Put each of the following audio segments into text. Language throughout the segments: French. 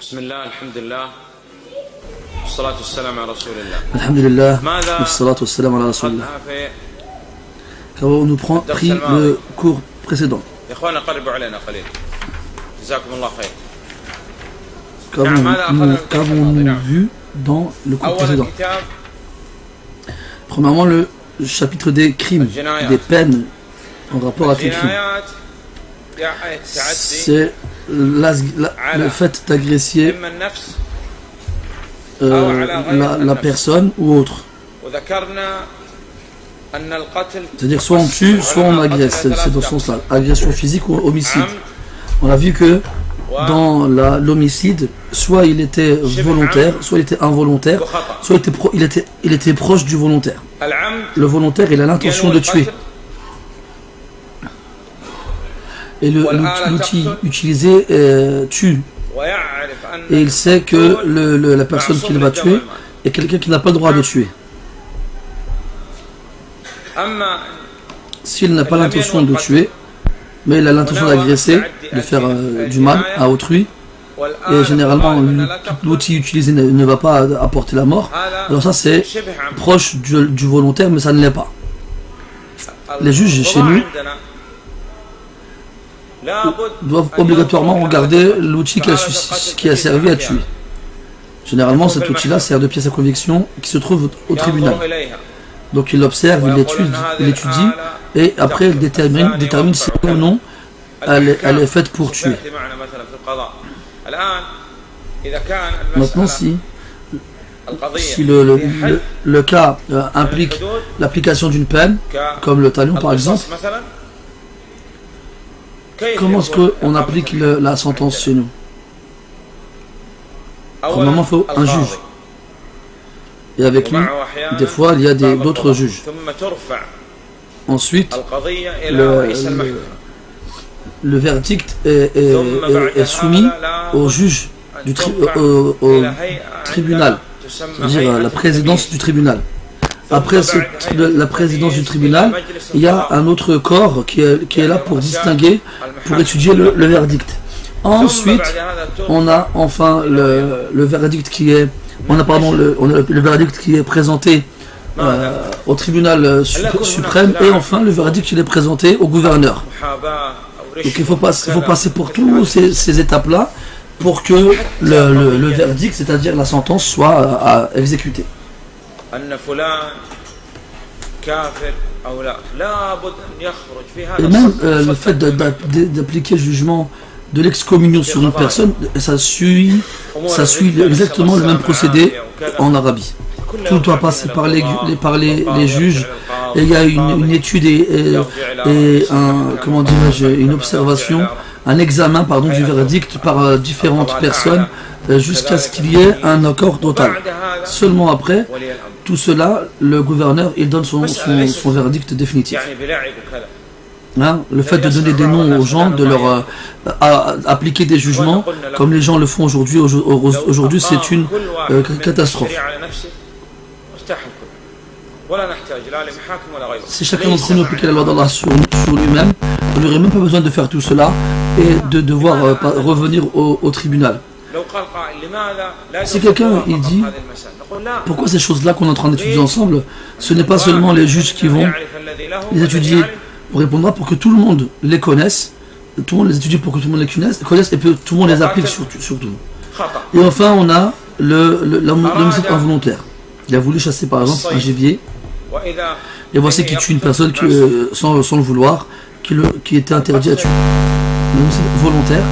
بسم الله الحمد لله والصلاة والسلام على رسول الله Alhamdulillah, ماذا wassalatu wassalam ala rasulillah. أخذنا في Car on nous prend pris le cours précédent. يا إخوانا قربوا علينا قليل جزاكم الله خير Qu'avons-nous qu'avons-nous vu dans le cours أول précédent الكتاب Premièrement, le chapitre des crimes, des peines en rapport avec les crimes. c'est le fait d'agresser euh, la, personne ou autre. C'est-à-dire soit on tue, soit on agresse. C'est dans ce sens-là. Agression physique ou homicide. On a vu que dans l'homicide, soit il était volontaire, soit il était involontaire, soit il était, il était proche du volontaire. Le volontaire, il a l'intention de tuer. et l'outil utilisé euh, tue. Et il sait que le, la personne qu'il va tuer est quelqu'un qui n'a pas le droit de tuer. S'il n'a pas l'intention de tuer, mais il a l'intention d'agresser, de faire euh, du mal à autrui, et généralement l'outil utilisé ne, va pas apporter la mort, alors ça c'est proche du, volontaire, mais ça ne l'est pas. Les juges chez nous, doivent obligatoirement regarder l'outil qui, qui a servi à tuer. Généralement, cet outil-là sert de pièce à conviction qui se trouve au tribunal. Donc il l'observe, il l'étudie, étudie, et après il détermine, détermine si ou non elle est, faite pour tuer. Maintenant, si, si le, le, cas euh, implique l'application d'une peine, comme le talion par exemple, Comment est-ce qu'on applique la sentence chez nous Premièrement, il faut un juge. Et avec lui, des fois, il y a d'autres juges. Ensuite, le, verdict est, soumis au juge du au, tribunal, c'est-à-dire la présidence du tribunal. Après la présidence du tribunal, il y a un autre corps qui est, là pour distinguer, pour étudier le, verdict. Ensuite, on a enfin le, verdict qui est, on a pardon le, verdict qui est présenté euh, au tribunal euh, suprême et enfin le verdict qui est présenté au gouverneur. Donc il faut, passer pour toutes ces, étapes-là pour que le, verdict, c'est-à-dire la sentence, soit euh, à, exécutée. أن فلان كافر أو لا لابد أن يخرج في هذا Et même الصف- euh, le صف fait d'a- d'a- d'appliquer le jugement de l'excommunion sur une personne, ça suit, أمور ça suit الردة exactement le même والسلام procédé عافية وكذا. en Arabie. كله Tout doit يرجع passer إلى par les, القضاء، les- par les, والقضاء les يرجع juges. إلى القاضي، Et il y a une, والقاضي une étude et, et- يرجع إلى et رئيس un, المحكمة، comment يرجع dirais-je, إلى une المحكمة، observation, يرجع إلى un examen pardon, du verdict par euh, différentes personnes euh, jusqu'à ce qu'il y ait un accord total. بعد هذا Seulement après, ولي الأمر tout cela, le gouverneur, il donne son, son, son verdict définitif. Hein, le fait de donner des noms aux gens, de leur euh, appliquer des jugements, comme les gens le font aujourd'hui, aujourd'hui c'est une euh, catastrophe. Si chacun d'entre nous appliquait la loi d'Allah sur, sur lui-même, on n'aurait même pas besoin de faire tout cela et de devoir euh, revenir au, au tribunal. Si quelqu'un dit pourquoi ces choses-là qu'on est en train d'étudier ensemble, ce n'est pas seulement les juges qui vont les étudier On répondra pour que tout le monde les connaisse, tout le monde les étudie pour que tout le monde les connaisse, connaisse et que tout le monde les applique surtout. Sur et enfin, on a le, le, involontaire. Il a voulu chasser par exemple un gibier. Et voici qu'il tue une personne euh, sans, sans, le vouloir, qui, le, qui était interdit à tuer. Le volontaire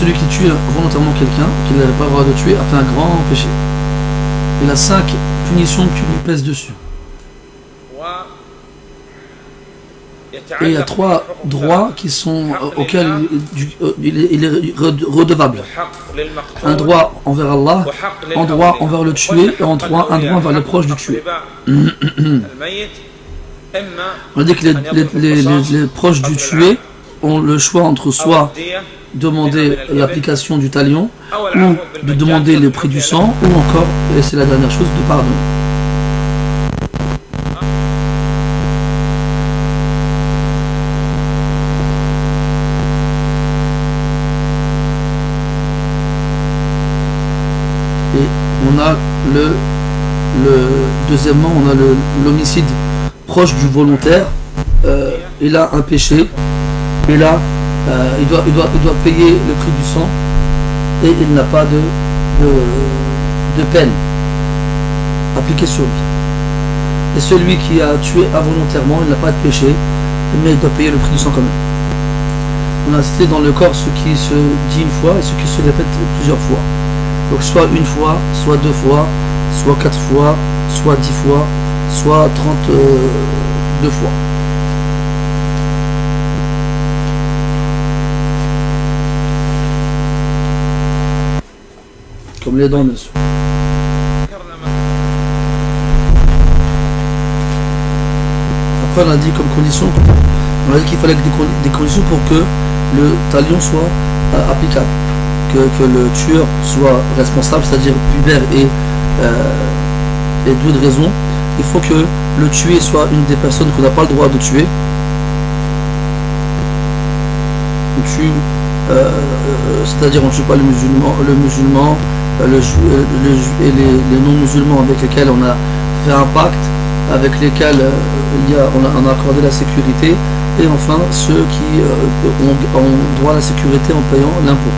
celui qui tue volontairement quelqu'un, qui n'avait pas le droit de tuer, a fait un grand péché. Il a cinq punitions qui lui pèsent dessus. Et il y a trois droits qui sont, euh, auxquels il, est euh, redevable. Un droit envers Allah, un droit envers le tué et un droit, un droit envers les proches du tué. On dit que les, proches du tué ont le choix entre soit demander l'application du talion, ou de demander le prix du sang, ou encore, et c'est la dernière chose, de pardon. Et on a le, le deuxièmement, on a l'homicide proche du volontaire. Euh, il a un péché, et là, euh, il, doit, payer le prix du sang. Et il n'a pas de, de, peine appliquée sur lui. Et celui qui a tué involontairement, il n'a pas de péché, mais il doit payer le prix du sang quand même. On a cité dans le corps ce qui se dit une fois et ce qui se répète plusieurs fois. Donc soit une fois, soit deux fois, soit quatre fois, soit dix fois, soit trente-deux fois. Les dents, bien. Après, on a dit comme condition, on a dit qu'il fallait des conditions pour que le talion soit euh, applicable, que, le tueur soit responsable, c'est-à-dire pubère et, euh, et de raison. Il faut que le tué soit une des personnes qu'on n'a pas le droit de tuer. On tue, euh, c'est-à-dire on ne tue pas le musulman, le musulman, le, et les, non-musulmans avec lesquels on a fait un pacte, avec lesquels il y on, a, on a accordé la sécurité, et enfin ceux qui euh, ont, droit à la sécurité en payant l'impôt.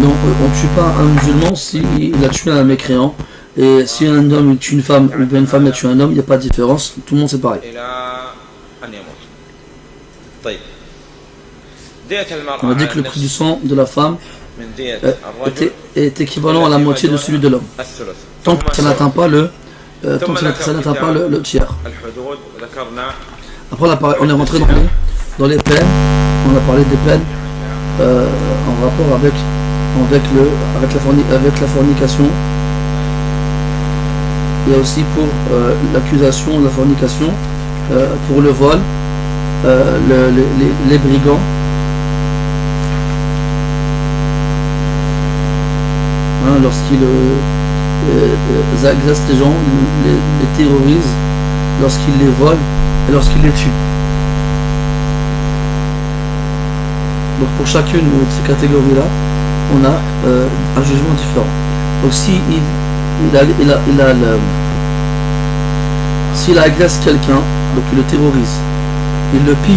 Euh, on ne tue pas un musulman s'il a tué un mécréant. Et si un homme tue une femme ou bien une femme a tué un homme, il n'y a pas de différence. Tout le monde c'est pareil. On a dit que le prix du sang de la femme euh, est équivalent à la moitié de celui de l'homme. Tant que ça n'atteint pas le euh, tant que ça n'atteint pas le, tiers. Après, on, est rentré dans les, dans les peines. On a parlé des peines euh, en rapport avec, avec, le, avec, la, avec la fornication. Il y a aussi pour euh, l'accusation de la fornication, pour le vol, les, brigands. Hein, lorsqu'ils euh, agressent les gens, les, terrorisent lorsqu'ils les volent et lorsqu'ils les tuent. Donc pour chacune de ces catégories-là, on a euh, un jugement différent. Donc il, s'il agresse quelqu'un, donc il le terrorise, il le pille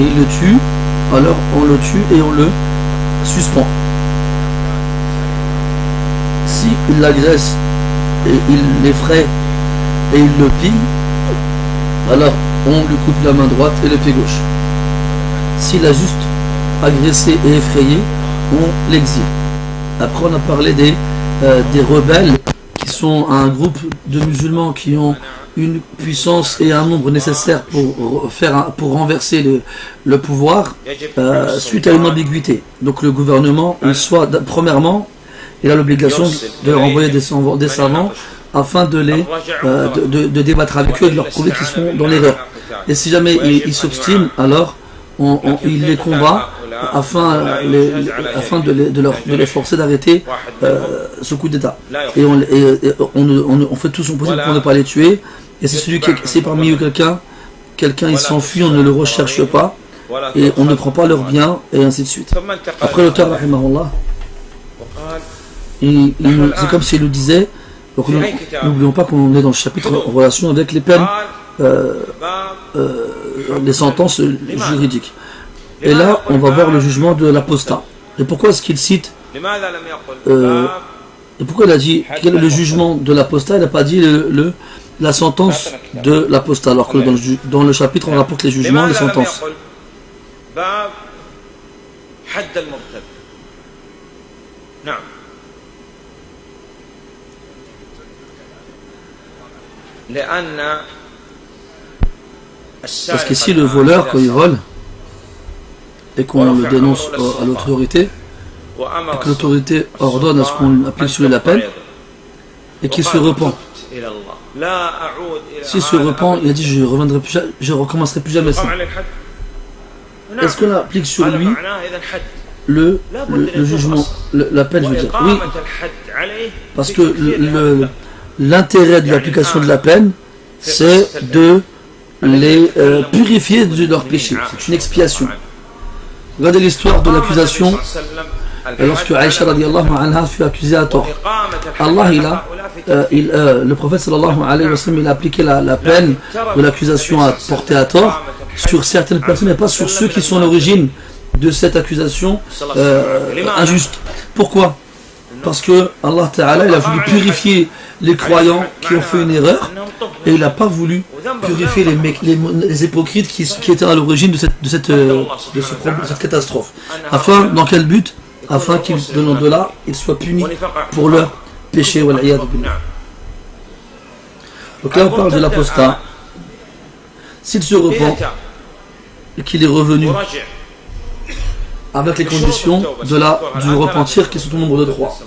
et il le tue, alors on le tue et on le suspend si il l'agresse et il l'effraie et il le pille, alors on lui coupe la main droite et le pied gauche. S'il a juste agressé et effrayé, on l'exile. Après on a parlé des, euh, rebelles qui sont un groupe de musulmans qui ont une puissance et un nombre nécessaire pour faire pour renverser le, le pouvoir euh, suite à une ambiguïté. Donc le gouvernement, il soit premièrement il a l'obligation de renvoyer des, des savants afin de les euh, de, débattre avec eux et de leur prouver qu'ils sont dans l'erreur. Et si jamais ils s'obstinent, alors on, il les combat afin, afin de, les, de, leur, de les forcer d'arrêter euh, ce coup d'État. Et, on, on, fait tout son possible pour ne pas les tuer. Et c'est celui qui c'est parmi eux quelqu'un, quelqu'un il s'enfuit, on ne le recherche pas. Et on ne prend pas leurs biens et ainsi de suite. Après l'auteur, c'est comme s'il nous disait, n'oublions pas qu'on est dans le chapitre en relation avec les peines, euh, euh, les sentences juridiques. Et là, on va voir le jugement de l'apostat. Et pourquoi est-ce qu'il cite euh, Et pourquoi il a dit quel est le jugement de l'apostat Il n'a pas dit le, la sentence de l'apostat, alors que dans le, dans le chapitre, on rapporte les jugements, les sentences. Parce que si le voleur, quand il vole, et qu'on le dénonce à l'autorité, et que l'autorité ordonne à ce qu'on applique sur la peine, et qu'il se repent. S'il se repent, il a dit je reviendrai plus, je recommencerai plus jamais ça. Est-ce qu'on applique sur lui le, le, jugement, la peine, je veux dire. Oui, parce que le, l'intérêt de l'application de la peine, c'est de les euh, purifier de leurs péchés. C'est une expiation. Regardez l'histoire de l'accusation lorsque Aïcha anha fut accusée à tort. Allah, il a, euh, il, euh, le prophète sallallahu alayhi wa sallam, il a appliqué la, la peine de l'accusation à porter à tort sur certaines personnes et pas sur ceux qui sont à l'origine de cette accusation injuste. Pourquoi? Parce que Allah Ta'ala, a voulu purifier les croyants qui ont fait une erreur et il n'a pas voulu purifier les, les, hypocrites qui, étaient à l'origine euh, de cette catastrophe. Afin, dans quel but? Afin qu'ils, de là, ils soient punis pour leur péché. Donc là, on parle de l'apostat. S'il se repent et qu'il est revenu avec les conditions de la, du repentir qui sont au nombre de trois.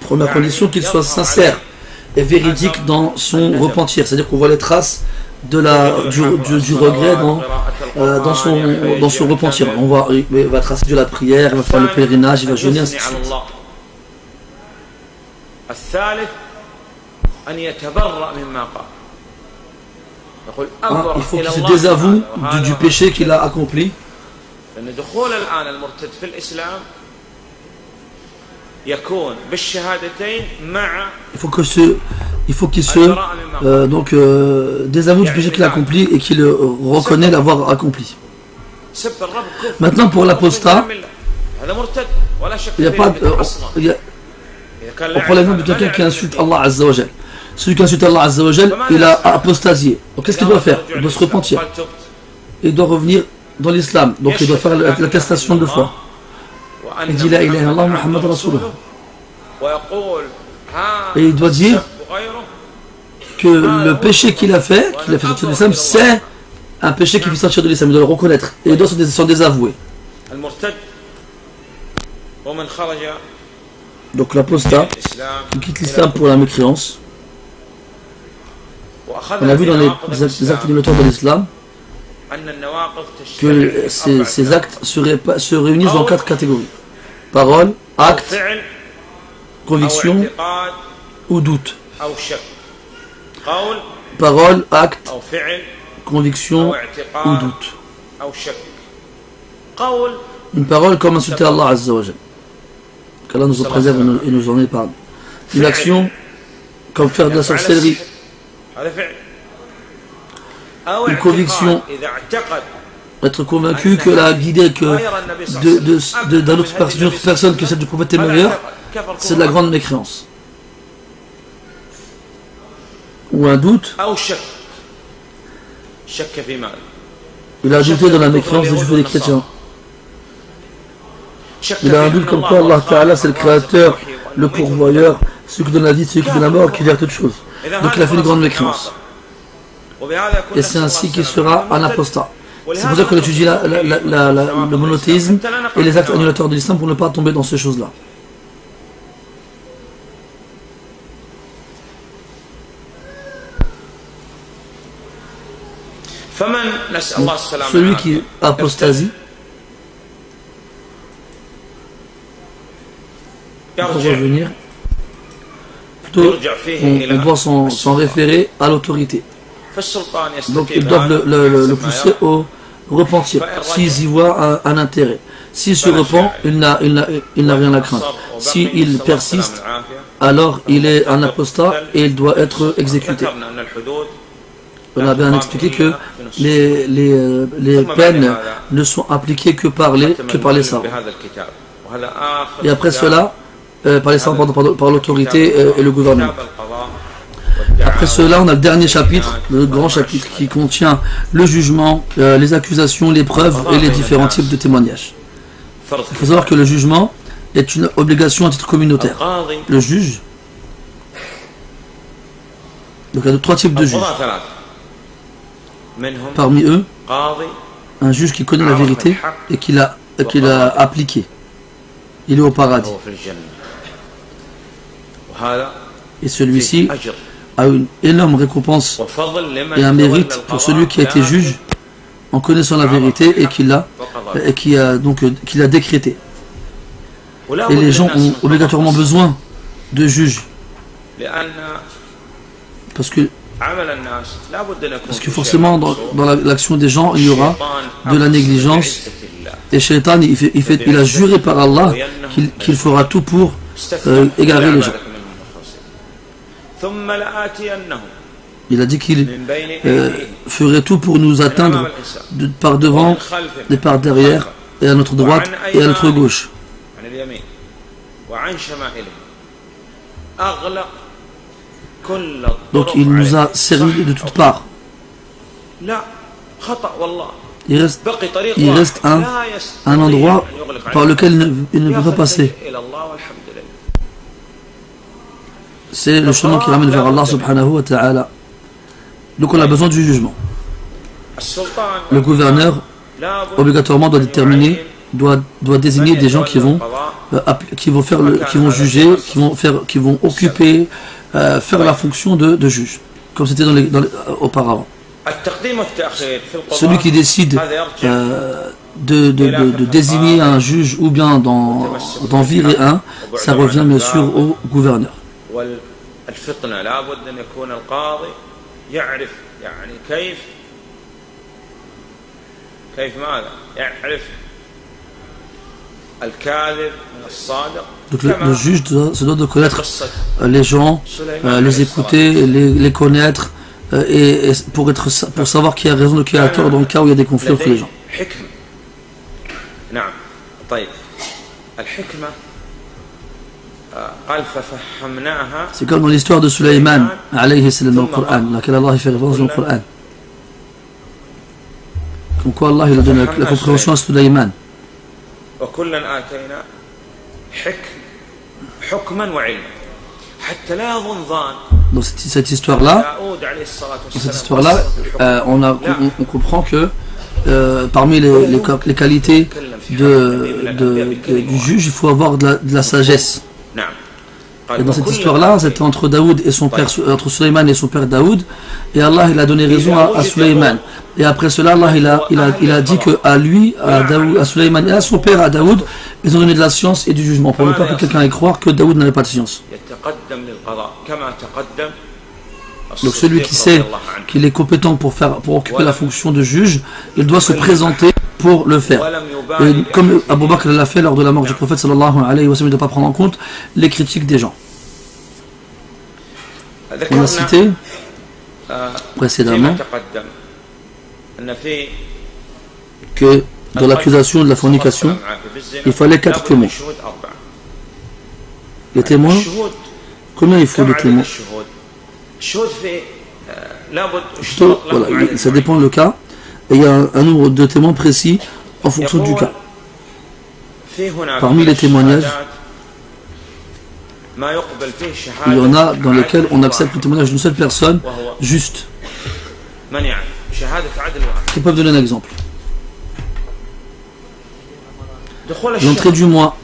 Première condition, qu'il soit sincère et véridique dans son repentir. C'est-à-dire qu'on voit les traces de la, du, du- du regret dans, euh, dans, son, dans son repentir. On va, il va tracer de la prière, il va faire le pèlerinage, il va jeûner, ainsi de suite. الثالث أن يتبرأ مما قال يقول Hein, il faut qu'il se désavoue du, péché qu'il a accompli. Il faut que ce, il faut qu'il se euh, donc euh, désavoue du péché qu'il a accompli et qu'il euh, reconnaît l'avoir accompli. Maintenant pour l'apostat, il n'y a pas, de, on prend l'exemple de quelqu'un qui insulte Allah Azza celui qui insulte Allah Azzawajal, il a apostasié. Donc qu'est-ce qu'il doit faire? Il doit se repentir. Il doit revenir dans l'islam. Donc il doit faire l'attestation de foi. Il dit La ilaha Allah Muhammad Rasulullah. Et il doit dire que le péché qu'il a fait, qu'il a fait sortir de l'islam, c'est un péché qui fait sortir de l'islam. Il doit le reconnaître. Et il doit s'en désavouer. Donc l'apostat, qui quitte l'islam pour la mécréance. On a vu dans les, actes éliminatoires de l'islam que ces, actes se, réunissent dans quatre catégories. Parole, acte, conviction ou doute. Parole, acte, conviction ou doute. Une parole comme insulter Allah Azza wa Qu'Allah nous en préserve et nous en épargne. Une action comme faire de la sorcellerie une conviction, être convaincu que la guidée que de, autre personne, que celle du prophète est meilleure, c'est de la grande mécréance. Ou un doute, il a ajouté dans la mécréance des des chrétiens. Il a un doute comme quoi Allah Ta'ala c'est le créateur, le pourvoyeur, celui qui donne la vie, celui qui donne la mort, qui gère toutes choses. Donc il a fait une grande mécréance. Et c'est ainsi qu'il sera un apostat. C'est pour ça qu'on étudie le monothéisme et les actes annulateurs de l'islam pour ne pas tomber dans ces choses-là. Celui qui apostasie, pour revenir, on, doit s'en référer à l'autorité. Donc ils doivent le, pousser au repentir, s'ils y voient un, intérêt. S'il se repent, il n'a rien à craindre. S'il persiste, alors il est un apostat et il doit être exécuté. On a bien expliqué que les, peines ne sont appliquées que par les, que par les savants. Et après cela, euh, par l'autorité euh, et le gouvernement. Après cela, on a le dernier chapitre, le grand chapitre qui contient le jugement, euh, les accusations, les preuves et les différents types de témoignages. Il faut savoir que le jugement est une obligation à titre communautaire. Le juge, donc il y a trois types de juges. Parmi eux, un juge qui connaît la vérité et qui l'a appliquée. Il est au paradis. Et celui-ci a une énorme récompense et un mérite pour celui qui a été juge en connaissant la vérité et qui l'a et qui a donc qui l'a décrété. Et les gens ont obligatoirement besoin de juges. Parce que parce que forcément dans, l'action des gens il y aura de la négligence. et Shaitan il, a juré par Allah qu'il fera tout pour euh, égarer les gens. Il a dit qu'il euh, ferait tout pour nous atteindre de par devant, de par derrière, et à notre droite et à notre gauche. Donc il nous a servi de toutes parts. Il reste, il reste un, un endroit par lequel il ne, il peut pas passer c'est le chemin qui ramène vers Allah subhanahu wa ta'ala. Donc on a besoin du jugement. Le gouverneur, obligatoirement, doit déterminer, doit, doit désigner des gens qui vont, euh, qui vont, faire le, qui vont juger, qui vont, faire, qui vont occuper, euh, faire la fonction de, de juge, comme c'était euh, auparavant. Celui qui décide de, de, de, désigner un juge ou bien d'en virer un, ça revient bien sûr au gouverneur. والفتنة لابد أن يكون القاضي يعرف يعني كيف كيف ماذا يعرف الكاذب من الصادق Donc le, le juge doit- se doit de connaître قصة euh, les gens, سليمان euh, عليه les écouter, les, les connaître, euh, et, et pour, être, sa- pour savoir qui a raison et qui a tort dans le cas où il y a des conflits entre les لديه gens. C'est comme dans l'histoire de Sulaiman, dans le Coran, laquelle Allah fait référence dans le Coran. Comme quoi Allah il a donné la compréhension à Sulaiman. Dans cette histoire-là, cette histoire-là, euh, on, on, on, comprend que euh, parmi les, les, les, qualités de, de, de, du juge, il faut avoir de la, de la sagesse. Et dans cette histoire-là, c'était entre Daoud et son père, entre Sulaiman et son père Daoud, et Allah il a donné raison à, à Et après cela, Allah il a, il a, il a dit que à lui, à, Daoud, à Sulaiman et à son père, à Daoud, ils ont donné de la science et du jugement, pour ne pas que quelqu'un ait croire que Daoud n'avait pas de science. Donc celui qui sait qu'il est compétent pour, faire, pour occuper la fonction de juge, il doit se présenter pour le faire. Comme Abu Bakr l'a fait lors de la mort du prophète sallallahu alayhi wa sallam, de ne pas prendre en compte les critiques des gens. On a cité précédemment que dans l'accusation de la fornication, il fallait quatre témoins. Les témoins, combien il faut de témoins voilà, Ça dépend le cas et il y a un, nombre de témoins précis en fonction du cas. Parmi les témoignages, il y en a dans lesquels on accepte le témoignage d'une seule personne juste. Qui peuvent donner un exemple. L'entrée du mois,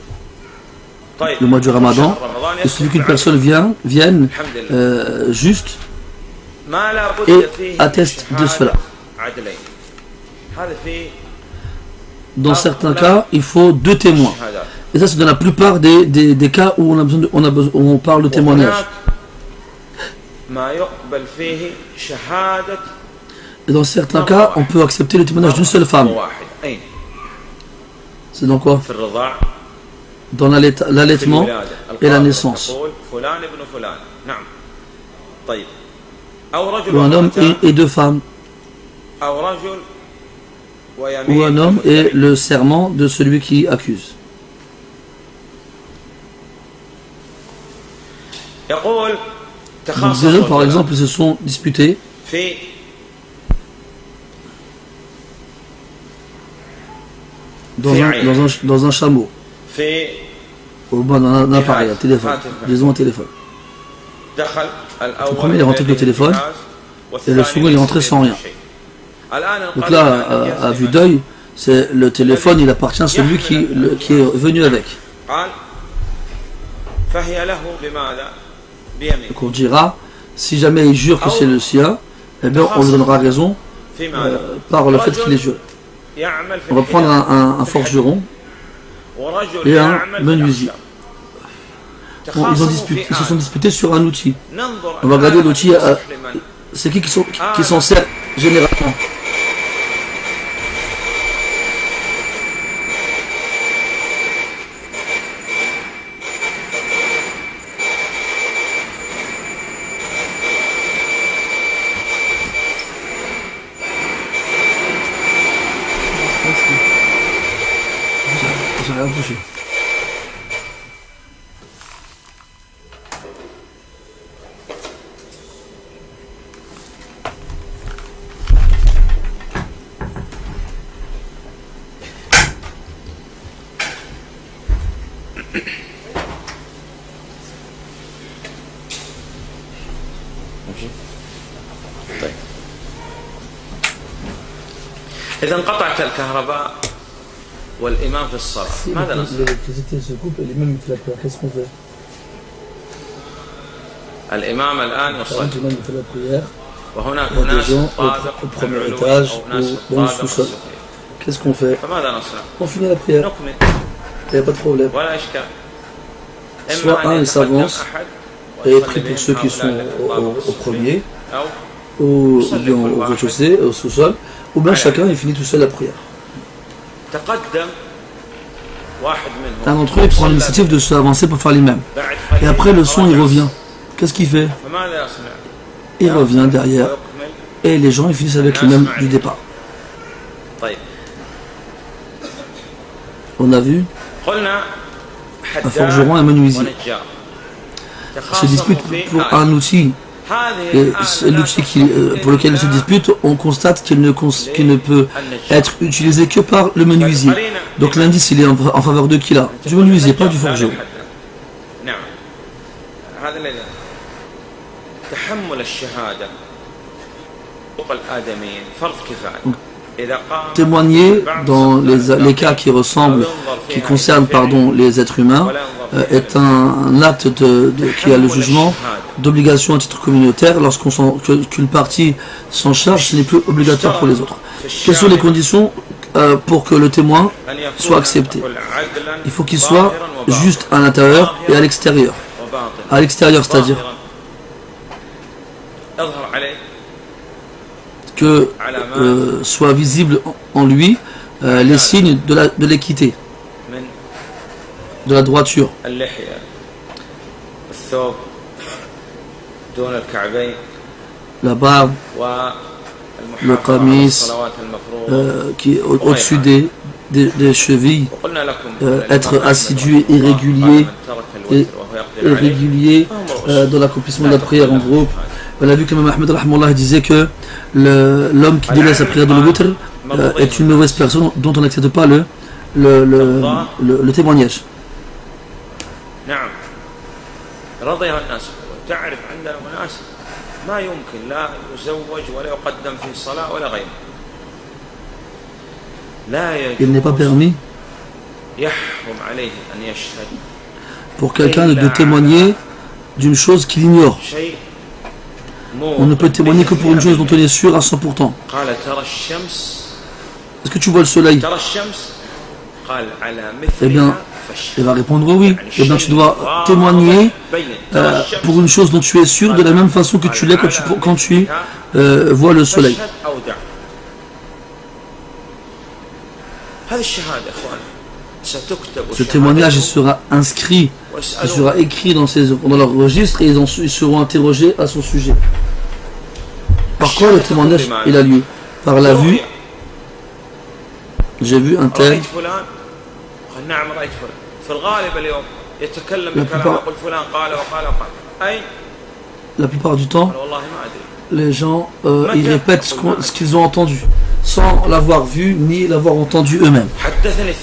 le mois du ramadan, il suffit qu'une personne vienne, vienne juste et atteste de cela. Dans certains cas, il faut deux témoins. Et ça, c'est dans la plupart des, des, des, cas où on, a besoin de, on, a besoin, on parle de témoignage. Et dans certains cas, on peut accepter le témoignage d'une seule femme. C'est dans quoi? Dans l'allaitement et la naissance. Ou un homme et, et deux femmes ou un homme et le serment de celui qui accuse. Donc deux par exemple, se sont disputés. dans un, dans un chameau, au bas d'un appareil, un téléphone, disons un téléphone. Le premier est rentré avec le téléphone. et le second est rentré sans rien. Donc là, à, vue d'œil, c'est le téléphone, il appartient à celui qui, est venu avec. Donc on dira, si jamais il jure que c'est le sien, eh bien on lui donnera raison euh, par le fait qu'il est juré. On va prendre un, forgeron et un menuisier. Ils, ils, se sont disputés sur un outil. On va regarder l'outil. Euh, c'est qui qui s'en qui, sert généralement إذا انقطعت الكهرباء والإمام في الصلاة Si ماذا نصنع؟ l'électricité se coupe et l'imam il fait la prière, qu'est-ce qu'on fait الإمام الآن Par يصلي exemple, l'imam il fait la prière, وهناك Il y a des أناس gens au- طابق au premier العلوي étage أو ناس ou dans le طابق sous-sol. السفلي qu'est-ce qu'on fait فماذا نصنع؟ On finit la prière, نكمل il n'y a pas de problème. ولا إشكال Soit إما أن un, il يتقدم s'avance أحد Et ويصلي prie pour بهم ceux qui sont هؤلاء au, الطابق au- au السفلي، premier, أو au, au, au rez-de-chaussée, au sous-sol, ou bien chacun il finit tout seul la prière. Un d'entre eux prend l'initiative de se avancer pour faire l'imam. Et après le son il revient. Qu'est-ce qu'il fait? Il revient derrière. Et les gens ils finissent avec l'imam du départ. On a vu un forgeron et un menuisier. Se disputent pour un outil l'outil euh, pour lequel ils se disputent, on constate qu'il ne, cons- qu'il ne peut être utilisé que par le menuisier. Donc l'indice il est en, en faveur de qui là? Du menuisier, pas du forgeron témoigner dans les, cas qui ressemblent, qui concernent pardon, les êtres humains, euh, est un, acte qui a le jugement d'obligation à titre communautaire. Lorsqu'on qu'une partie s'en charge, ce n'est plus obligatoire pour les autres. Quelles sont les conditions euh, pour que le témoin soit accepté? Il faut qu'il soit juste à l'intérieur et à l'extérieur. À l'extérieur, c'est-à-dire? que euh, soient visibles en lui les signes de l'équité, de, la droiture. La barbe, le kamis, qui est au-dessus des, chevilles, être assidu et irrégulier, et, irrégulier dans l'accomplissement de la prière en groupe. On a vu que Mme Ahmed Rahmallah disait que le- l'homme qui délaisse la prière de l'outre euh, est une mauvaise personne dont on n'accepte pas le, le, le, le- le témoignage. نعم رضيها الناس تعرف عندنا أناس ما يمكن لا يزوج ولا يقدم في صلاة ولا غيره لا Il n'est pas يجوز permis يحرم عليه أن يشهد pour quelqu'un de, de témoigner d'une chose qu'il ignore. شيء On ne peut témoigner que pour une chose dont on est sûr à 100%. Est-ce que tu vois le soleil? Eh bien, il va répondre oui. Eh bien, tu dois témoigner euh, pour une chose dont tu es sûr de la même façon que tu l'es quand tu, euh, vois le soleil. Ce témoignage sera inscrit il sera écrit dans, ses, dans leur registre et ils, seront interrogés à son sujet. Par quoi le témoignage il a lieu? Par la vue. J'ai vu un tel. La plupart, du temps, les gens euh, ils répètent ce qu'ils ont entendu sans l'avoir vu ni l'avoir entendu eux-mêmes.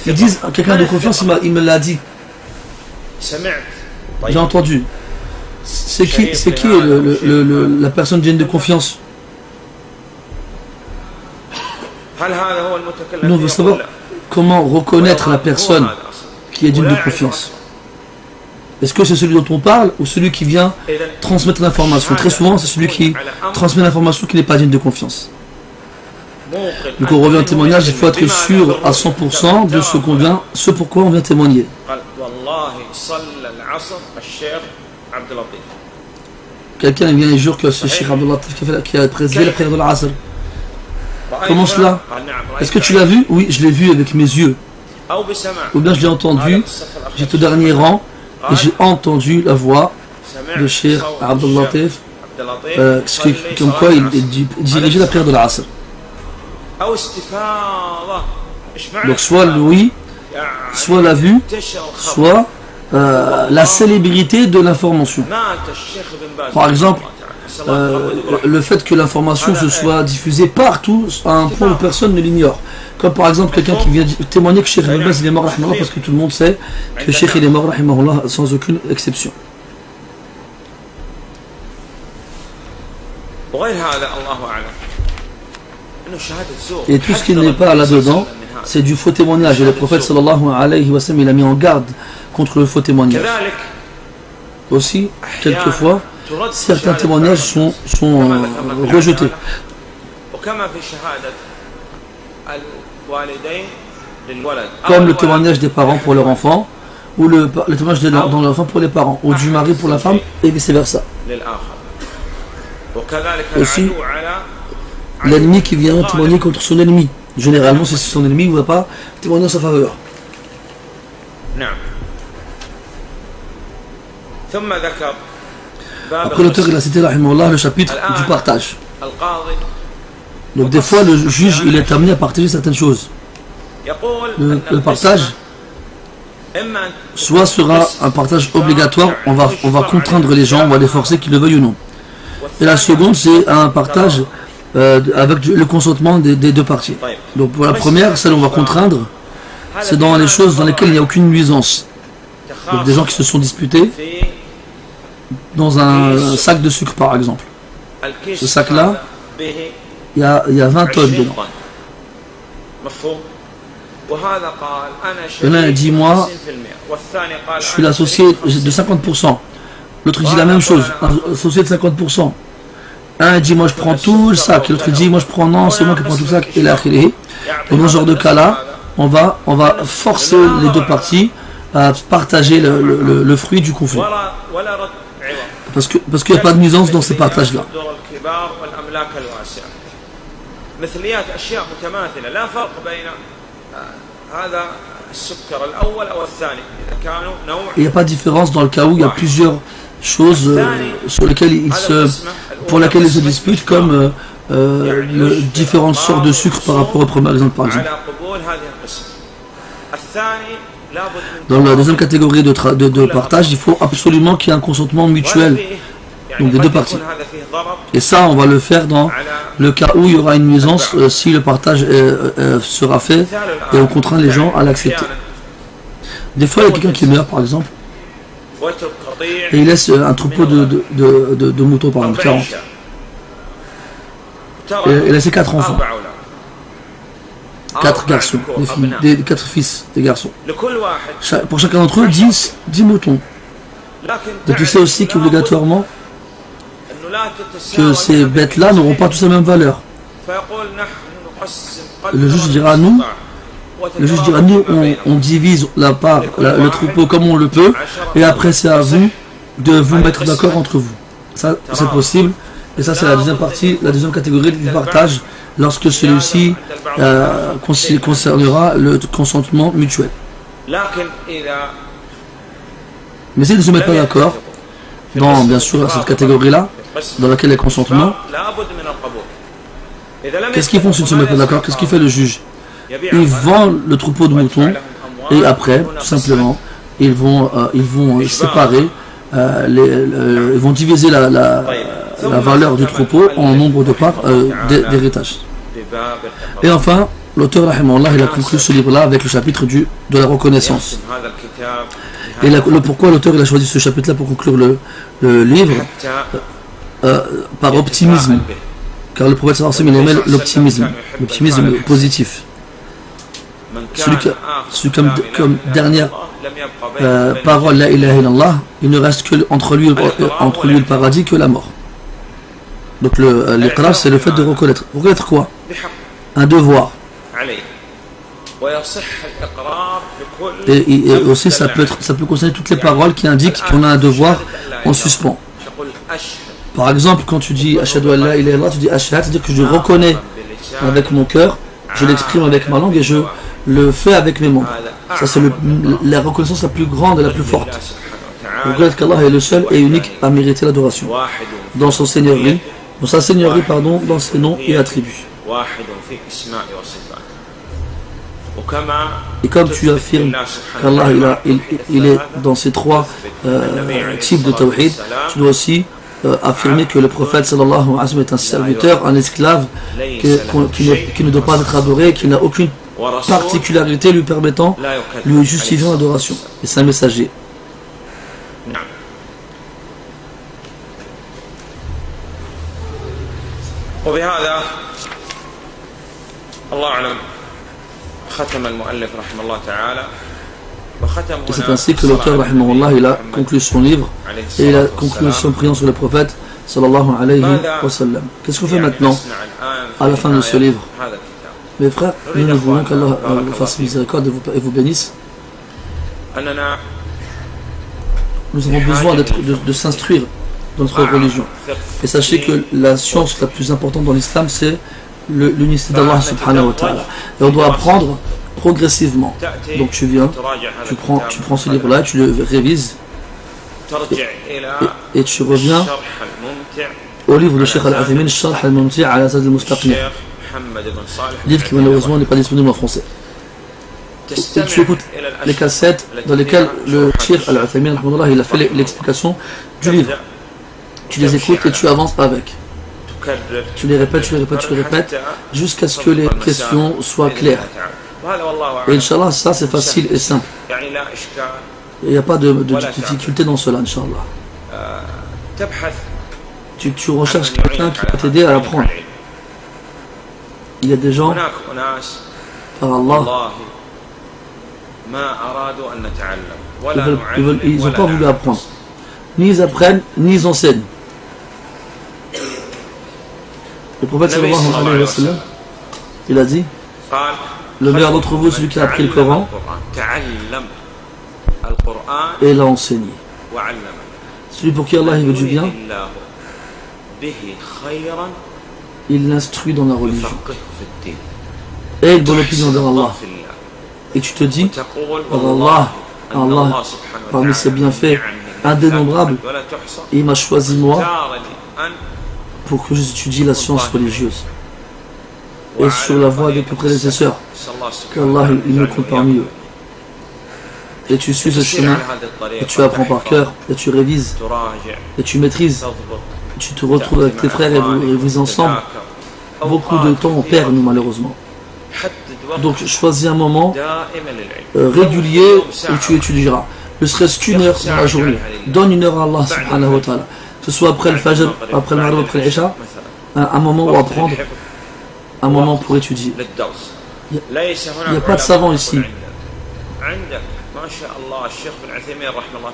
Ils disent quelqu'un de confiance, il me l'a dit. J'ai entendu. C'est qui, c'est qui la personne digne de confiance Nous, on veut savoir comment reconnaître la personne qui est digne de confiance. Est-ce que c'est celui dont on parle ou celui qui vient transmettre l'information? Très souvent, c'est celui qui transmet l'information qui n'est pas digne de confiance. Donc on revient au témoignage, il faut être sûr à 100% de ce qu'on vient, ce pourquoi on vient témoigner. قال والله صلى العصر الشيخ عبد اللطيف quelqu'un vient et jure que c'est Cheikh Abdullah qui a, fait- qui a présidé la prière de l'Asr. Comment cela قال نعم Est-ce que tu l'as vu Oui, je l'ai vu avec mes yeux. أو بسماع Ou bien je l'ai entendu, قال الصف الأخير. j'étais au dernier rang et j'ai entendu la voix سمعت de Cheikh صوت Abdul الشيخ Latif, عبد اللطيف euh, ce qui- يصلي comme صلاة quoi il, العصر. il di- dirigeait la prière de l'Asr. أو استفاضة إيش معنى Donc soit le oui, يعني soit la vue, soit euh, la célébrité de l'information. Par exemple, euh, le fait que l'information se soit diffusée partout à un point où personne ne l'ignore. Comme par exemple quelqu'un qui vient témoigner que Cheikh Ibn Baz est mort, parce que tout le monde sait que Cheikh est mort, sans aucune exception. Et tout ce qui n'est pas là-dedans, c'est du faux témoignage. Et le prophète sallallahu alayhi wa sallam, il a mis en garde contre le faux témoignage. Aussi, quelquefois, certains témoignages sont, euh, rejetés. Comme le témoignage des parents pour leur enfant, ou le, le témoignage de l'enfant pour les parents, ou du mari pour la femme, et vice-versa. Aussi, l'ennemi qui vient témoigner contre son ennemi. Généralement, si son ennemi ne va pas témoigner en sa faveur. Après, l'auteur il a cité le chapitre du partage. Donc, des fois, le juge il est amené à partager certaines choses. Le, le partage, soit sera un partage obligatoire, on va, on va contraindre les gens, on va les forcer qu'ils le veuillent ou non. Et la seconde, c'est un partage euh, avec le consentement des, deux parties. Donc pour la première, celle où on va contraindre, c'est dans les choses dans lesquelles il n'y a aucune nuisance. Des gens qui se sont disputés dans un sac de sucre par exemple. Ce sac-là, il y a, 20 tonnes dedans. Il dit moi, je suis l'associé de 50%. L'autre dit la même chose, associé de 50%. Un dit moi je prends tout le sac, l'autre dit moi je prends non, c'est moi qui prends tout le sac, et là, يعطي Et dans ce genre de هذا cas-là, القسم on va, on va forcer les deux parties à partager le, le- le- le fruit du conflit. هذا. ولا ولا رد عوض Parce que parce qu'il n'y a pas de nuisance dans ces partages-là. الدور الكبار والاملاك الواسعه مثليات اشياء متماثله لا فرق بين آه، هذا السكر الاول او الثاني اذا كانوا نوع Et il n'y a pas de différence dans le cas où il y a plusieurs chose euh, sur laquelle ils se, pour laquelle ils se disputent, comme euh, euh, le, différentes sortes de sucre par rapport au premier exemple, par exemple. Dans la deuxième catégorie de, de, de partage, il faut absolument qu'il y ait un consentement mutuel, donc des deux parties. Et ça, on va le faire dans le cas où il y aura une nuisance si le partage sera fait et on contraint les gens à l'accepter. Des fois, il y a quelqu'un qui meurt, par exemple, et il laisse euh, un troupeau de, de, de, moutons, par exemple, 40. Et il a ses quatre enfants. Quatre garçons, des quatre fils, des garçons. Pour chacun d'entre eux, 10, moutons. Et tu sais aussi qu'obligatoirement, que ces bêtes-là n'auront pas tous la même valeur. Le juge dira, à nous, le juge dira, nous, on, divise la part, le troupeau comme on le peut, et après c'est à vous de vous mettre d'accord entre vous. Ça, c'est possible. Et ça, c'est la deuxième partie, la deuxième catégorie du partage, lorsque celui-ci euh, concernera le consentement mutuel. Mais s'ils ne se mettent pas d'accord, dans bien sûr cette catégorie-là, dans laquelle est consentement, qu'est-ce qu'ils font s'ils ne se mettent pas d'accord? Qu'est-ce qu'il fait le juge? ils vendent le troupeau de moutons et après, tout simplement, ils vont, euh, ils vont séparer, euh, euh, ils vont diviser la, valeur du troupeau en nombre de parts d'héritage. Et enfin, l'auteur, il a conclu ce livre-là avec le chapitre du, de la reconnaissance. Et le, pourquoi l'auteur a choisi ce chapitre-là pour conclure le, livre Par optimisme. Car le prophète Sarsim, il aimait l'optimisme, l'optimisme positif celui qui, celui comme, comme dernière euh, parole il ne reste que entre lui, euh, entre lui et le paradis que la mort. Donc le euh, l'iqrar c'est le fait de reconnaître. Reconnaître quoi? Un devoir. Et, aussi ça peut être, ça peut concerner toutes les paroles qui indiquent qu'on a un devoir en suspens. Par exemple, quand tu dis Ashadu Allah ilaha tu dis Ashad, c'est-à-dire que je reconnais avec mon cœur, je l'exprime avec ma langue et je le fait avec mes membres. Ça, c'est la reconnaissance la plus grande et la plus forte. Reconnaître qu'Allah est le seul et unique à mériter l'adoration dans son seigneurie, dans sa seigneurie, pardon, dans ses noms et attributs. Et comme tu affirmes qu'Allah il, est dans ces trois euh, types de tawhid, tu dois aussi euh, affirmer que le prophète sallallahu alayhi wa est un serviteur, un esclave, qui ne doit pas être adoré, qui n'a aucune particularité lui permettant, لا يكذب lui justifiant l'adoration. Et c'est un messager. نعم وبهذا الله أعلم ختم المؤلف رحمه الله تعالى وختم Et c'est هنا ainsi que l'auteur, صلاة rahimahullah, il a محمد conclu son livre عليه et il a الصلاة conclu والسلام. son priant sur le prophète sallallahu alayhi wa sallam. Qu'est-ce qu'on fait يعني maintenant نصنع الآن à la fin de في ce نهاية livre هذا الكتاب mes frères, nous, nous voulons qu'Allah euh, fasse miséricorde et vous, bénisse. Nous avons besoin de, s'instruire dans notre religion. Et sachez que la science la plus importante dans l'islam, c'est l'unicité d'Allah subhanahu wa ta'ala. Et on doit apprendre progressivement. Donc tu viens, tu prends, tu prends ce livre-là, tu le révises. Et, tu reviens au livre de Sheikh Al-Athimin, Sharh al-Mumti' al-Azad al-Mustaqni livre qui malheureusement n'est pas disponible en français. Et tu écoutes les cassettes dans lesquelles le Cheikh Al-Uthaymin il a fait l'explication du livre. Tu les écoutes et tu avances avec. Tu les répètes, tu les répètes, tu les répètes, jusqu'à ce que les questions soient claires. Et Inch'Allah, ça c'est facile et simple. Il n'y a pas de, difficulté dans cela, Inch'Allah. Tu, tu recherches quelqu'un qui va t'aider à apprendre. Il y a des gens. par ah, Allah. Ils n'ont pas voulu apprendre. Ni ils apprennent ni ils enseignent. Le prophète sallallahu alayhi wa sallam il a dit le meilleur d'entre vous celui qui a appris le Coran et l'a enseigné. Celui pour qui Allah il veut du bien il l'instruit dans la religion. Et il donne l'opinion d'Allah. Et tu te dis, Allah, Allah, parmi ses bienfaits indénombrables, il m'a choisi moi pour que j'étudie la science religieuse. Et sur la voie de tes prédécesseurs, qu'Allah il me compte parmi eux. Et tu suis ce chemin, et tu apprends par cœur, et tu révises, et tu maîtrises, tu te retrouves avec tes frères et vous, et ensemble. Beaucoup de temps on perd, nous, malheureusement. Donc, choisis un moment euh, régulier où tu étudieras. Ne serait-ce qu'une heure dans la journée. Donne une heure à Allah subhanahu wa ta'ala. Que ce soit après le Fajr, après le Maghrib, après l'Isha, un, moment où apprendre, un moment pour étudier. Il n'y a, a pas de savant ici.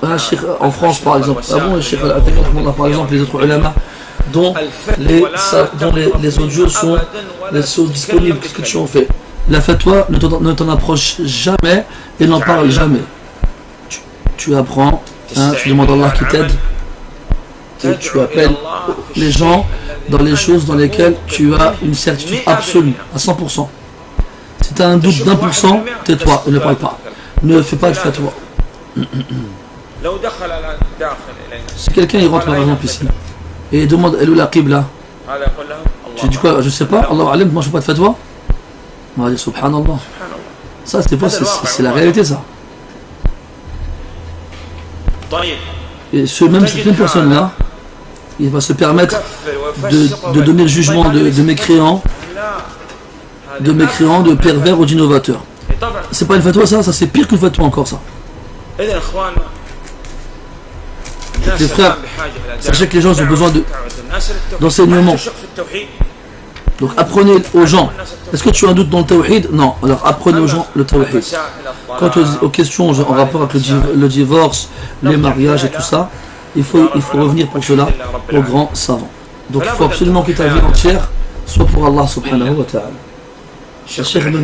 Ah, en France ah par exemple, les autres ulama, dont les, audios sont, les sont disponibles, qu'est-ce que tu en fais? La fatwa ne t'en approche jamais et n'en parle jamais. Tu, apprends, hein, tu demandes à Allah tu appelles les gens dans les choses dans lesquelles tu as une certitude absolue, à 100%. Si tu as un doute d'un pour cent, tais-toi et ne parle pas ne fait pas de fatwa. Si quelqu'un y rentre par exemple ici et demande elle est la qibla? Tu dis quoi? Je sais pas, Allah alim, moi je fais pas de fatwa On va dire subhanallah. Ça c'est pas, c'est la réalité ça. Et ce même, cette personne-là, il va se permettre de, donner le jugement de, de de mécréants, de pervers ou d'innovateurs. C'est pas une fatwa ça, ça c'est pire qu'une fatwa encore ça. Les frères, sachez que les gens ont besoin d'enseignement. Donc apprenez aux gens. Est-ce que tu as un doute dans le tawhid? Non. Alors apprenez aux gens le tawhid. Quant aux, questions en rapport avec le, divorce, les mariages et tout ça, il faut, il faut revenir pour cela aux grands savants. Donc il faut absolument que ta vie entière soit pour Allah subhanahu wa ta'ala. Cheikh Ibn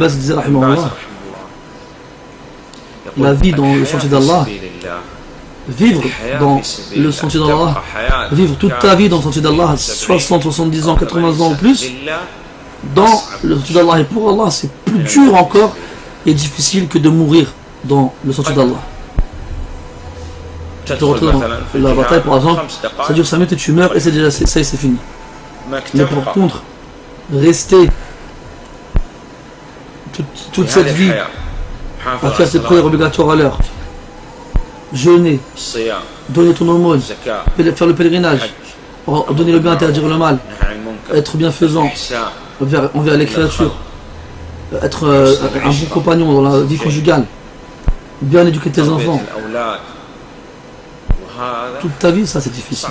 la vie dans le sentier d'Allah, vivre dans le sentier d'Allah, vivre toute ta vie dans le sentier d'Allah, 60, 70 ans, 80 ans ou plus, dans le sentier d'Allah et pour Allah, c'est plus dur encore et difficile que de mourir dans le sentier d'Allah. Tu te retrouves dans la bataille, par exemple, ça dure 5 minutes et tu meurs et c'est déjà, ça et c'est fini. Mais par contre, rester toute cette vie à faire ses prières obligatoires à l'heure, jeûner, donner ton aumône, faire le pèlerinage, donner le bien, interdire le mal, être bienfaisant. Envers, envers les créatures, être euh, un bon compagnon dans la vie conjugale, bien éduquer tes enfants. Toute ta vie, ça c'est difficile.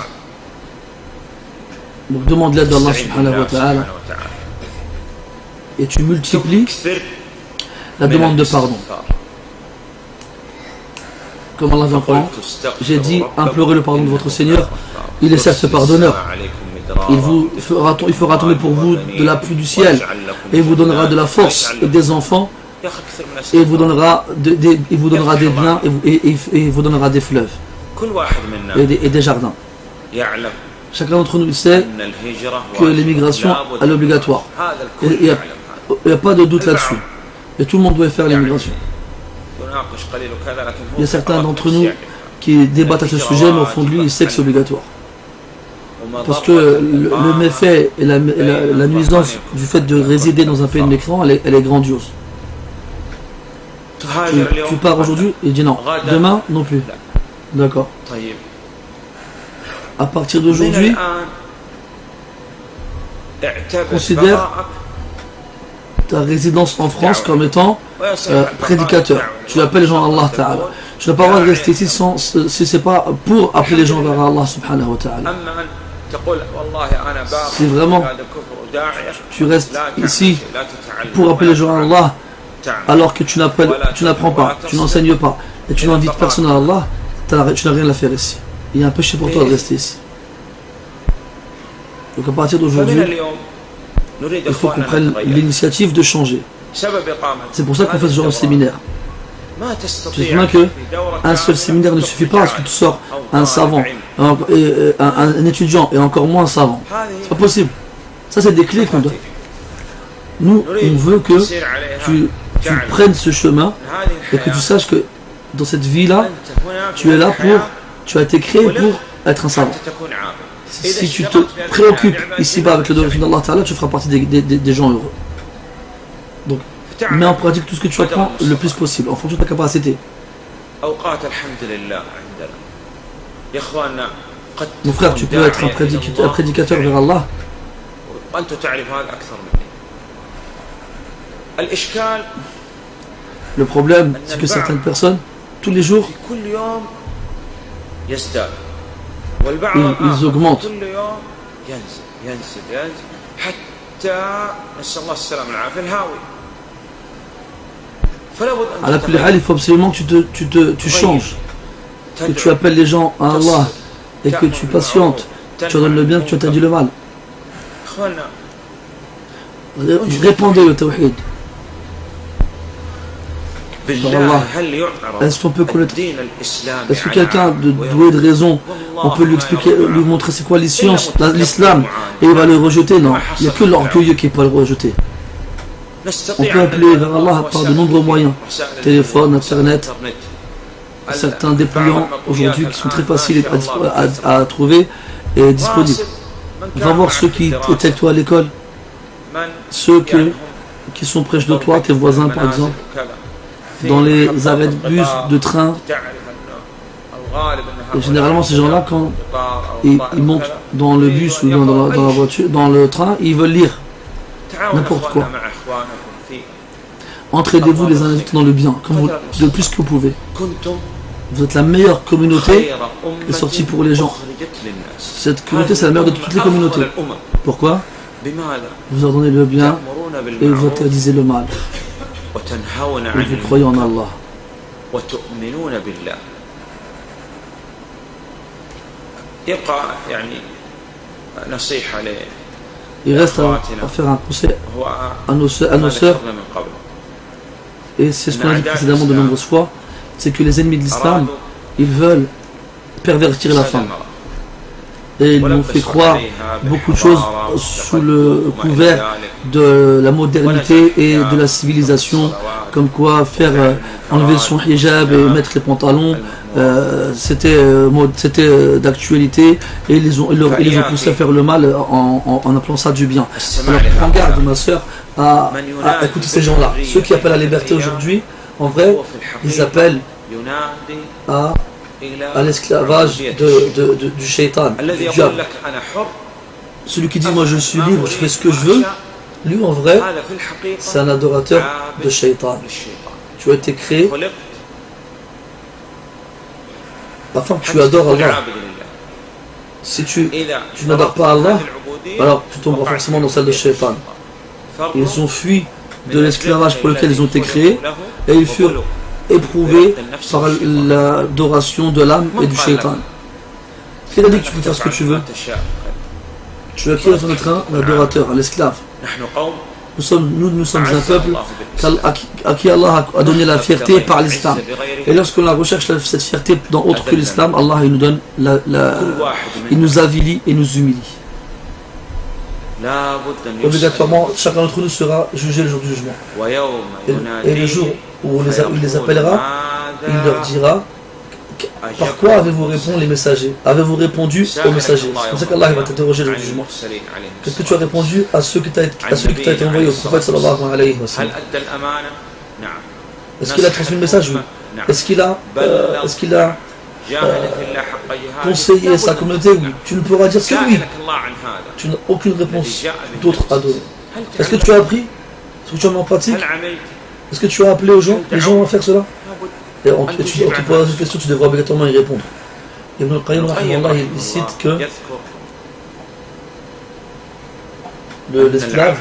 Donc demande l'aide d'Allah subhanahu wa ta'ala. et tu multiplies la demande de pardon. Comme Allah vient j'ai dit implorez le pardon de votre Seigneur, il est certes pardonneur. Il, vous fera, il fera tomber pour vous de la pluie du ciel et il vous donnera de la force et des enfants et il vous donnera, des, il vous donnera des biens et, il vous donnera des fleuves et des, jardins. Chacun d'entre nous sait que l'immigration est obligatoire. Il n'y a, pas de doute là-dessus. Et tout le monde doit faire l'immigration. Il y a certains d'entre nous qui débattent à ce sujet, mais au fond de lui, il sait que c'est obligatoire. Parce que le, méfait et la, nuisance du fait de résider dans un pays de mécréant, elle, est grandiose. Tu, pars aujourd'hui Il dit non. Demain, non plus. D'accord. À partir d'aujourd'hui, considère ta résidence en France comme étant euh, prédicateur. Tu appelles les gens à Allah Ta'ala. Tu n'as pas le droit de rester ici sans, si ce n'est pas pour appeler les gens vers Allah Subhanahu wa Ta'ala. Si vraiment tu restes ici pour appeler les gens à Allah, alors que tu n'apprends pas, tu n'enseignes pas, et tu n'invites personne à Allah, tu n'as rien à faire ici. Il y a un péché pour toi de rester ici. Donc à partir d'aujourd'hui, il faut qu'on prenne l'initiative de changer. C'est pour ça qu'on fait ce genre de séminaire. Tu sais bien que un seul séminaire ne suffit pas parce que tu sors un savant, un, étudiant et encore moins un savant. C'est pas possible. Ça, c'est des clés qu'on doit. Nous, on veut que tu, tu prennes ce chemin et que tu saches que dans cette vie-là, tu es là pour, tu as été créé pour être un savant. Si tu te préoccupes ici-bas avec le devoir d'Allah tu feras partie des, gens heureux. Donc, mets en pratique tout ce que tu apprends le plus possible, en fonction de ta capacité. Mon frère, tu peux être un prédicateur, un prédicateur vers Allah. Le problème, c'est que certaines personnes, tous les jours, ils, augmentent. À la plus il faut absolument que tu, te, tu, te, tu changes, que tu appelles les gens à Allah et que tu patientes, tu donnes le bien, que tu interdis le mal. Répondez le tawhid. Est-ce qu'on peut connaître Est-ce que quelqu'un de doué de raison, on peut lui expliquer, lui montrer c'est quoi les sciences, l'islam, et il va le rejeter? Non, il n'y a que l'orgueilleux qui peut le rejeter. On peut appeler vers Allah par de nombreux moyens, téléphone, internet, certains dépliants aujourd'hui qui sont très faciles à, trouver et disponibles. Va voir ceux qui étaient toi à l'école, ceux qui sont proches de toi, tes voisins par exemple dans les arrêts de bus, de train. Et généralement, ces gens-là, quand ils, montent dans le bus ou dans, la, voiture, dans le train, ils veulent lire n'importe quoi. Entraidez-vous les uns les autres dans le bien, comme vous, le plus que vous pouvez. Vous êtes la meilleure communauté est sortie pour les gens. Cette communauté, c'est la meilleure de toutes les communautés. Pourquoi? Vous ordonnez le bien et vous interdisez le mal. Et vous croyez en Allah. Il reste à, faire un conseil à nos, à nos sœurs, et c'est ce qu'on a dit précédemment de nombreuses fois, c'est que les ennemis de l'islam, ils veulent pervertir la femme. Et ils nous fait croire beaucoup de choses sous le couvert de la modernité et de la civilisation, comme quoi faire euh, enlever son hijab et mettre les pantalons, euh, c'était euh, c'était d'actualité et ils les ont, ils, les ont poussés à faire le mal en, en, appelant ça du bien. Alors prends garde, ma soeur, à, à écouter ces gens-là. Ceux qui appellent à la liberté aujourd'hui, en vrai, ils appellent à à l'esclavage de, de, de, du shaitan, du diable. Celui qui dit moi je suis libre, je fais ce que je veux, lui en vrai, c'est un adorateur de shaitan. Tu as été créé. Afin que tu adores Allah. Si tu, tu n'adores pas Allah, alors tu tomberas forcément dans celle de shaitan. Ils ont fui de l'esclavage pour lequel ils ont été créés et ils furent éprouvé par l'adoration de l'âme et du shaitan. Dit que tu peux faire ce que tu veux Tu as qui train L'adorateur, l'esclave. Nous sommes, nous, nous sommes un peuple à qui Allah a donné la fierté par l'islam. Et lorsqu'on la recherche cette fierté dans autre que l'islam, Allah il nous donne la, il nous avilit et nous humilie. Obligatoirement, chacun d'entre nous sera jugé le jour du jugement. Et, le jour où il les appellera, il leur dira par quoi avez-vous répondu les messagers? Avez-vous répondu aux messagers? C'est comme ça qu'Allah va t'interroger le jour du jugement. Qu'est-ce que tu as répondu à ceux qui t'ont été envoyés au prophète sallallahu alayhi wa sallam? Est-ce qu'il a transmis le message? Oui. Est-ce qu'il a, euh, est qu'il a conseiller sa communauté. Tu ne pourras dire que oui. Tu n'as aucune réponse d'autre à donner. Est-ce que tu as appris? Est-ce que tu as mis en pratique? Est-ce que tu as appelé aux gens? Les gens vont faire cela? Et on, tu, tu, te question, tu devras obligatoirement y répondre. Ibn al-Qayyim, il cite que l'esclave,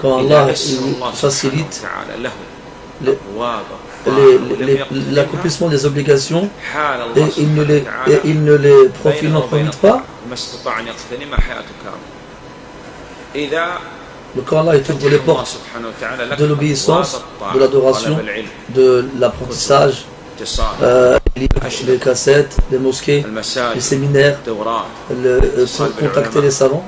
quand Allah facilite l'accomplissement des obligations et il ne les, et il ne les profite, n'en profite pas. Quand Allah est ouvre les portes de l'obéissance, de l'adoration, de l'apprentissage, euh, les cassettes, les mosquées, les séminaires, le, euh, contacter les savants.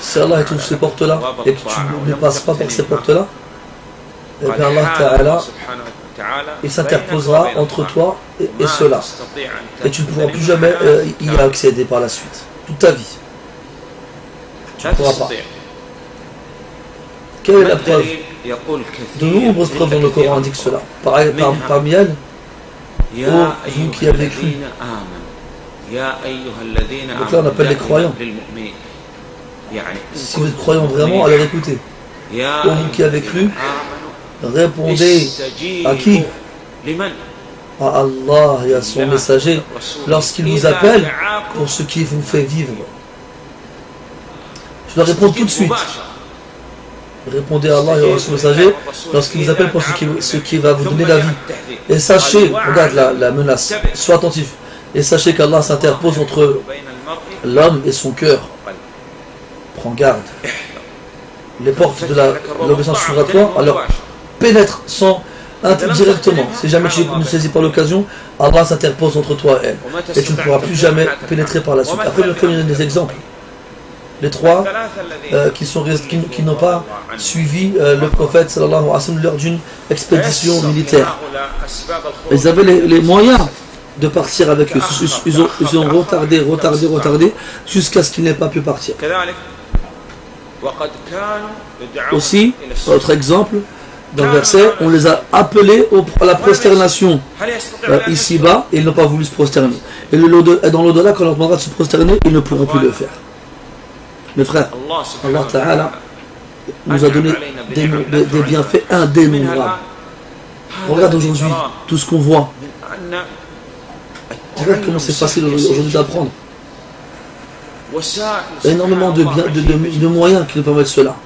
Si Allah ouvre ces portes-là et que tu ne passes pas par ces portes-là, eh bien Allah il s'interposera entre toi et, cela. Et tu ne pourras plus jamais euh, y accéder par la suite. Toute ta vie. Tu ne pourras pas. Quelle est la preuve De nombreuses preuves dans le Coran indiquent cela. Par, par, parmi elles, oh, vous qui avez cru. Donc là, on appelle les croyants. Si vous êtes croyants vraiment, alors écoutez. Oh, vous qui avez cru, répondez à qui À Allah et à son messager lorsqu'il vous appelle pour ce qui vous fait vivre. Je dois répondre tout de suite. Répondez à Allah et à son messager lorsqu'il vous appelle pour ce qui, ce qui, va vous donner la vie. Et sachez, regarde la, la menace, sois attentif. Et sachez qu'Allah s'interpose entre l'homme et son cœur. Prends garde. Les portes de l'obéissance sur toi, alors pénètre sans directement. Si jamais tu ne saisis pas l'occasion, Allah s'interpose entre toi et elle. Et tu ne pourras plus jamais pénétrer par la suite. Après, je vais des exemples. Les trois euh, qui, n'ont pas suivi euh, le prophète sallallahu alayhi wa sallam lors d'une expédition militaire. Ils avaient les, moyens de partir avec eux. Ils ont, ils ont retardé, retardé, retardé jusqu'à ce qu'ils n'aient pas pu partir. Aussi, autre exemple, dans le verset, on les a appelés à la prosternation euh, ici-bas et ils n'ont pas voulu se prosterner. Et dans l'au-delà, quand on leur demandera de se prosterner, ils ne pourront plus le faire. Mes frères, Allah Ta'ala nous a donné des, bienfaits indénombrables. Regarde aujourd'hui tout ce qu'on voit. Regarde comment c'est facile aujourd'hui d'apprendre. Énormément de, de moyens qui nous permettent cela.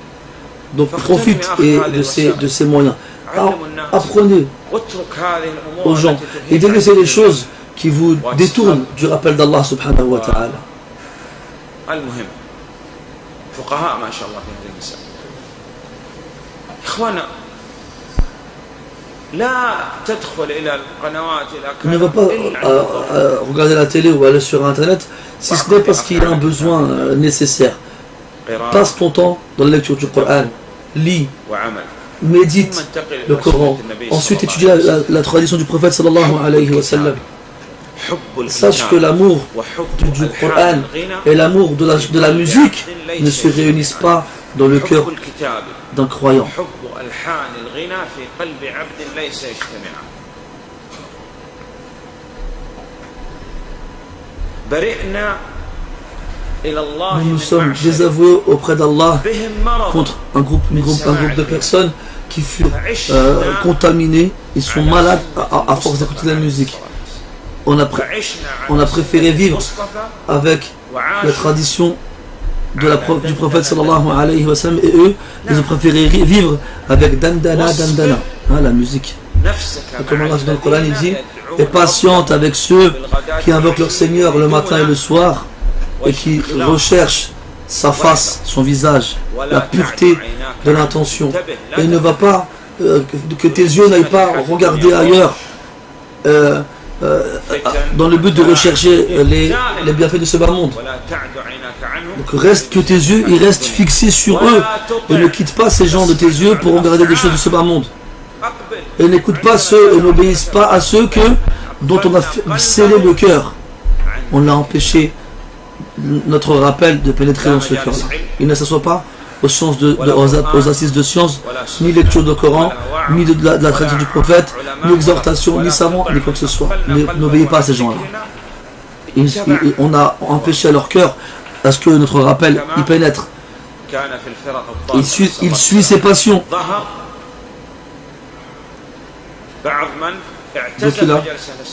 Donc profite de ces, de ces moyens. Apprenez aux gens. et délaissez les choses qui vous détournent du rappel d'Allah subhanahu wa ta'ala. ne va pas euh, euh, regarder la télé ou aller sur Internet si ce n'est parce qu'il y a un besoin euh, nécessaire. Passe ton temps dans la lecture du Coran, lis, médite le Coran, ensuite étudie la, tradition du prophète sallallahu alayhi wa sallam. Sache que l'amour du, Coran et l'amour de la, de la musique ne se réunissent pas dans le cœur d'un croyant. Nous nous sommes désavoués auprès d'Allah contre un groupe, un groupe de personnes qui furent euh, contaminés, ils sont malades à, force d'écouter la musique. On a, on a préféré vivre avec la tradition de la, du prophète sallallahu alayhi wa sallam. Et eux, ils ont préféré vivre avec dandana dandana, hein, la musique. Et comme Allah dans le Coran, il dit Et patiente avec ceux qui invoquent leur Seigneur le matin et le soir et qui recherchent sa face, son visage, la pureté de l'intention. Et ne va pas, euh, que, tes yeux n'aillent pas regarder ailleurs. Euh, euh, dans le but de rechercher les, les bienfaits de ce bas monde. Donc reste que tes yeux, ils restent fixés sur eux et ne quitte pas ces gens de tes yeux pour regarder des choses de ce bas monde. Et n'écoute pas ceux et n'obéissent pas à ceux que, dont on a scellé le cœur. On l'a empêché notre rappel de pénétrer dans ce cœur-là. Il ne s'assoit pas aux, sciences de, aux, assises de science, ni lecture de Coran, ni de, la, tradition du prophète, ni exhortation, ni savant, ni quoi que ce soit. N'obéis pas à ces gens-là. On a empêché à leur cœur à ce que notre rappel y pénètre. Il suit, il suit ses passions. Donc il a,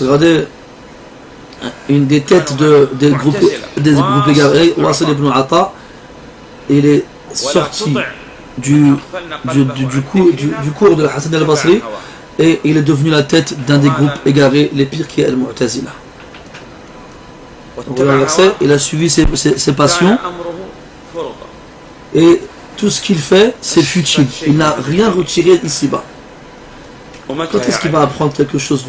regardez, une des têtes de, des, groupes, des groupes égarés, Wasil ibn Atta, il est sorti du, du, du, du, cours, du, cours de Hassan al-Basri et il est devenu la tête d'un des groupes égarés les pires qui est Al-Mu'tazila. il a suivi ses, ses, passions. Et tout ce qu'il fait, c'est futile. Il n'a rien retiré ici-bas. Quand est-ce qu'il va apprendre quelque chose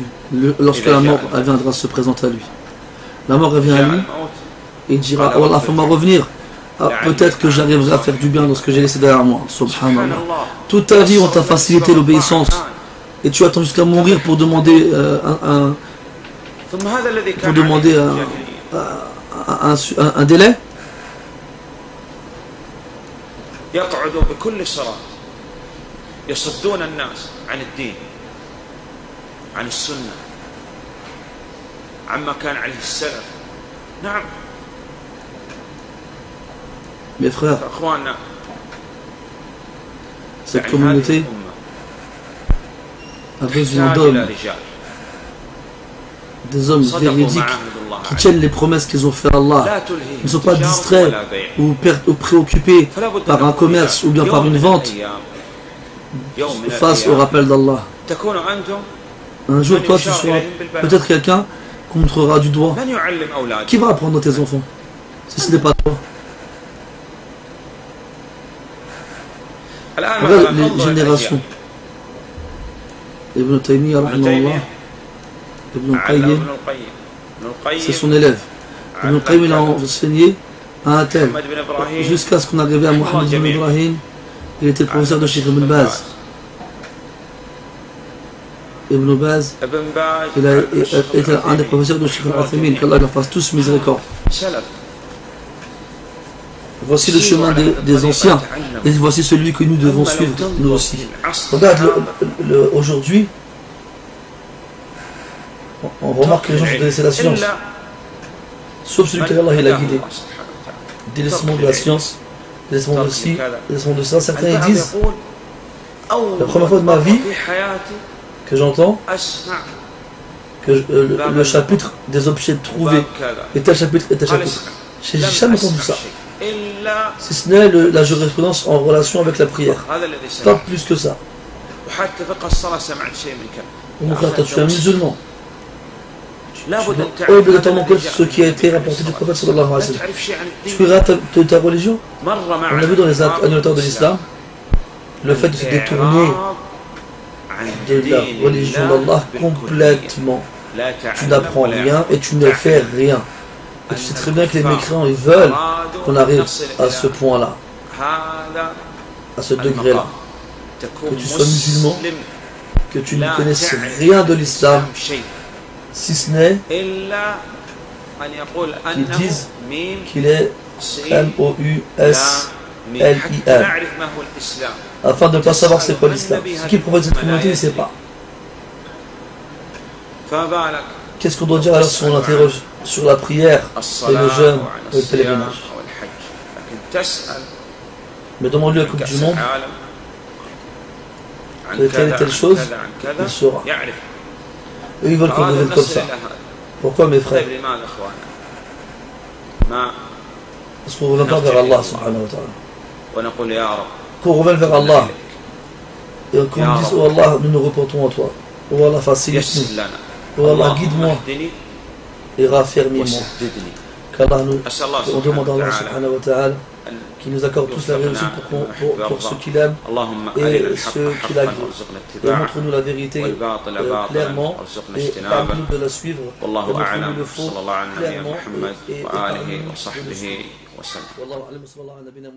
lorsque la mort viendra se présenter à lui? La mort revient à lui et il dira Oh Allah, fais-moi revenir. Ah, peut-être que j'arriverai à faire du bien dans ce que j'ai laissé derrière moi. Subhanallah. Toute ta vie, on t'a facilité l'obéissance. Et tu attends jusqu'à mourir pour demander euh, un, pour demander un, un, délai Mes frères, cette communauté a besoin d'hommes, des hommes véridiques qui tiennent les promesses qu'ils ont fait à Allah. Ils ne sont pas distraits ou, préoccupés par un commerce ou bien par une vente face au rappel d'Allah. Un jour, toi, tu seras peut-être quelqu'un montrera du doigt. Qui va apprendre à tes enfants? Si ce n'est pas toi. Regarde les générations. Ibn Taymiyyah, Ibn Qayyim, c'est son élève. Ibn Qayyim, a enseigné à un tel, jusqu'à ce qu'on arrive à Mohammed ibn Ibrahim, il était le professeur de Sheikh Ibn Baz. Ibn Baz, il a été un des professeurs de Sheikh Al-Athamin, qu'Allah leur fasse tous miséricorde. Voici le chemin des, anciens et voici celui que nous devons suivre, nous aussi. Regarde, aujourd'hui, on remarque que les gens ont délaissé la science. Sauf celui que Allah il a guidé. Délaissement de la science, délaissement de délaissement de ça. Certains disent, la première fois de ma vie que j'entends que euh, le, chapitre des objets trouvés. Est tel chapitre et tel chapitre. J'ai jamais entendu ça. si ce n'est la jurisprudence en relation avec la prière. Pas plus que ça. Mon frère, tu es un musulman. Tu dois obligatoirement connaître ce qui a été rapporté du prophète sallallahu alayhi wa sallam. Tu connais ta, ta religion On a vu dans les annulateurs de l'islam le fait de se détourner de la religion d'Allah complètement. Tu n'apprends rien et tu ne fais rien. Et tu sais très bien que les mécréants, ils veulent qu'on arrive à ce point-là, à ce degré-là. Que tu sois musulman, que tu ne connaisses rien de l'islam, si ce n'est qu'ils disent qu'il est M-O-U-S-L-I-M, afin de ne pas savoir c'est quoi l'islam. Ce qui de cette communauté, il ne sait pas. Qu'est-ce qu'on doit dire alors si on interroge sur la prière et le jeûne et le pèlerinage? Mais demande-lui la Coupe du Monde de telle et telle chose, il saura. Eux, ils veulent qu'on devienne comme ça. Pourquoi mes frères? Parce qu'on ne revient pas vers Allah subhanahu wa ta'ala. Qu'on revienne vers Allah et qu'on dise, oh Allah, nous nous repentons à toi. Oh Allah, facilite-nous. Oh Allah, guide-moi et raffermis-moi. Qu'Allah nous, on demande à Allah subhanahu wa ta'ala qui nous accorde tous la réussite pour, pour, pour ceux qu'il aime et ceux qu'il agrée. Et montre-nous la vérité euh, clairement et permets-nous de la suivre. Et montre-nous le faux clairement et, et, et épargne-nous de le suivre. والله أعلم صلى الله على نبينا